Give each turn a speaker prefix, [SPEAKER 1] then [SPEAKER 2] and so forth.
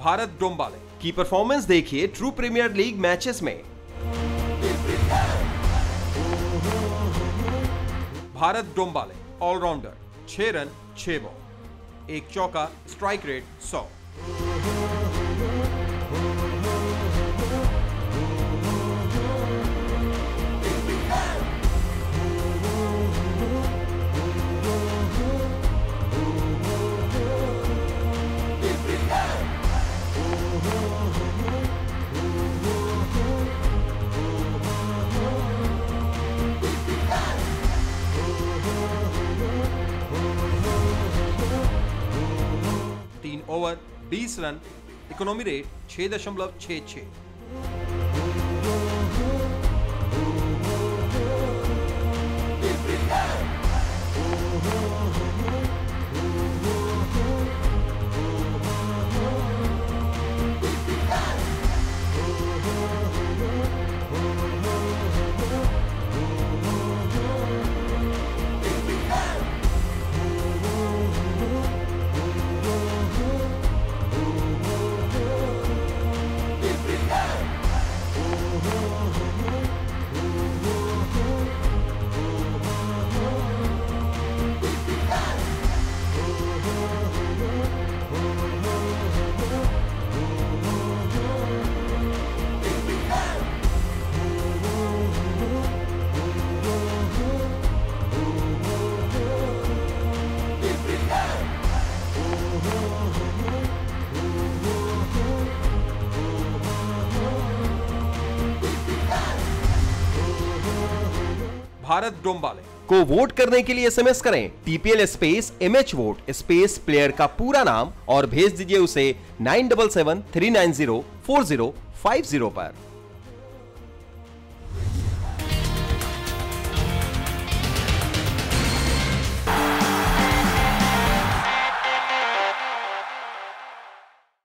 [SPEAKER 1] भारत डोम्बाले की परफॉर्मेंस देखिए true premiere league matches में। भारत डोम्बाले ऑलराउंडर छह रन, छह बॉल एक चौका स्ट्राइक रेट सौ। ओवर 20 रन इकोनॉमी रेट छः दशमलव छः छह। भारत डोम्बाले को वोट करने के लिए एसएमएस करें। TPL space M H vote space player का पूरा नाम और भेज दीजिए उसे nine double seven three nine zero four zero five zero पर।